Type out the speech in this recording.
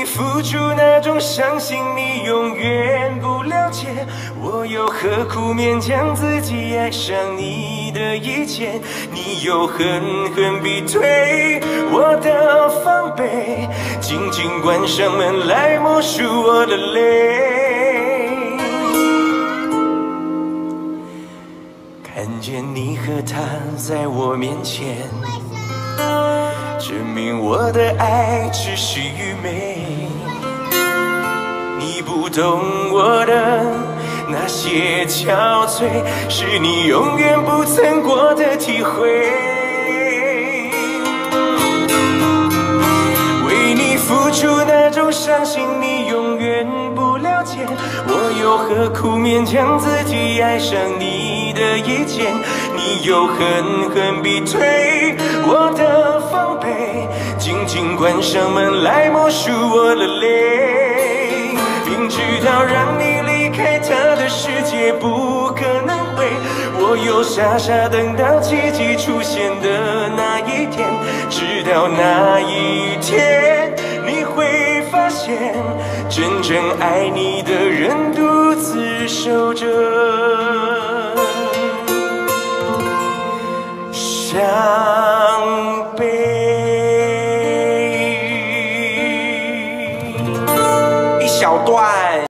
你付出那种伤心，你永远不了解。我又何苦勉强自己爱上你的一切？你又狠狠逼退我的防备，紧紧关上门来默数我的泪。看见你和他在我面前。证明我的爱只是愚昧，你不懂我的那些憔悴，是你永远不曾过的体会。为你付出那种伤心，你永远不了解，我又何苦勉强自己爱上你的一切？你又狠狠逼退我的防备，紧紧关上门来默数我的泪。明知道让你离开他的世界不可能会，我又傻傻等到奇迹出现的那一天。直到那一天，你会发现，真正爱你的人独自守着。想。小段。